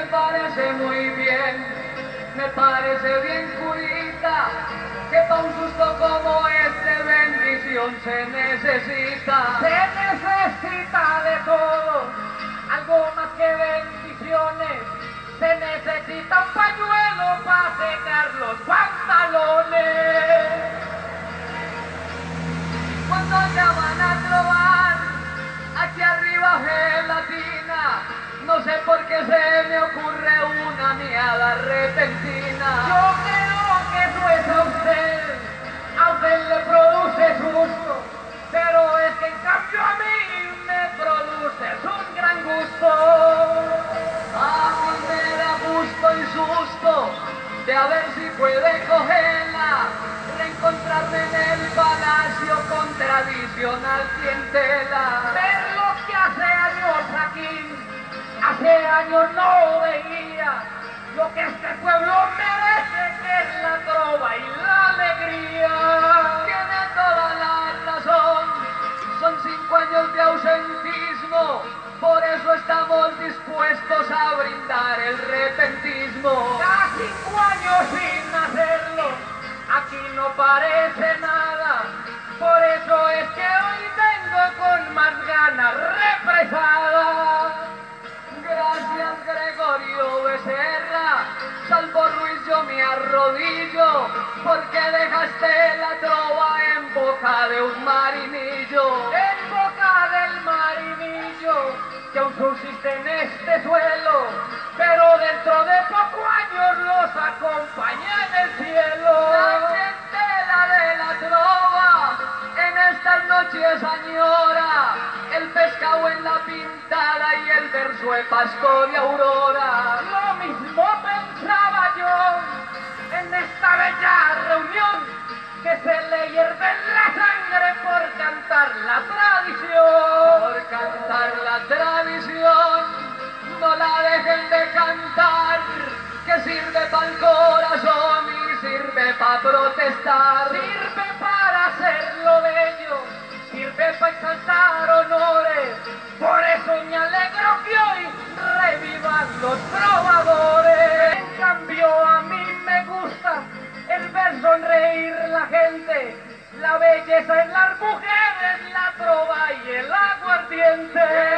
me parece muy bien, me parece bien curita, que pa' un susto como este bendición se necesita. Se necesita de todo, algo más que bendiciones. Se necesita un pañuelo para secar repentina. Yo creo que eso es a usted, a usted le produce susto, pero es que en cambio a mí me produce un gran gusto. A mí me da gusto y susto de a ver si puede cogerla, reencontrarme en el palacio con tradicional clientela. Ver lo que hace años aquí, hace años no lo que este pueblo merece que es la trova y la alegría. Tiene toda la razón, son cinco años de ausentismo, por eso estamos dispuestos a brindar el repentismo. Ya cinco años sin hacerlo, aquí no parece porque dejaste la trova en boca de un marinillo. En boca del marinillo, que aún subsiste en este suelo, pero dentro de pocos años los acompaña en el cielo. La clientela de la trova, en estas noches añora, el pescado en la pintada y el verso de Pastor y Aurora. Lo mismo para protestar. Sirve para hacerlo bello, sirve para exaltar honores. Por eso me alegro que hoy revivan los trovadores. En cambio a mí me gusta el ver sonreír la gente, la belleza en las mujeres, la trova y el aguardiente.